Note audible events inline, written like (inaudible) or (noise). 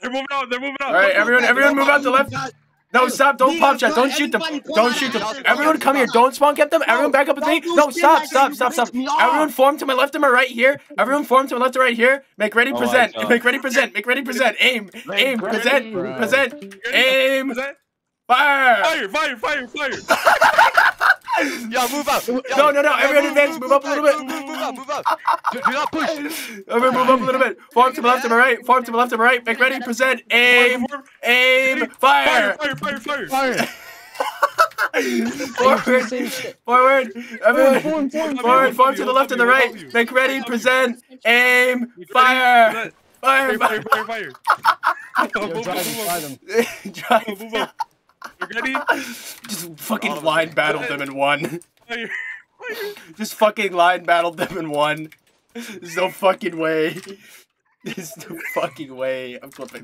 They're moving out. They're moving out. All right, everyone, everyone, move out to left. No, stop! Don't pop shot! Don't shoot them! Don't shoot them! Everyone, come here! Don't spawn cap them! Everyone, back up with me! No, stop! Stop! Stop! Stop! Everyone, form to my left and my right here. Everyone, form to my left and right here. Make ready, Oh present. Make ready, present. Make ready, present. Aim, (laughs) aim, present, present. Aim, fire! Fire! Fire! Fire! Fire! (laughs) Yo, move up. No, no, no! Everyone, advance! Move up a little bit. Move, move up, move up. Do, do not push. (laughs) Everyone, move up a little bit. Form to my left and my right. Form to my left and my right. Make ready, present. Aim, aim, Fire! fire! Fire! Fire! Fire! Fire. (laughs) Forward, forward. Everyone. Form, form, Forward, form to the left and the right. Make ready, present, aim, fire, fire, Fire! Fire! fire. Fire! Fire! Yo, Move drive up, him, move drive up. him. (laughs) Drive. Move up. You ready? Just fucking line battled them and won. Fire! (laughs) Just fucking line battled them and won. There's no fucking way. (laughs) There's no fucking way. I'm flipping.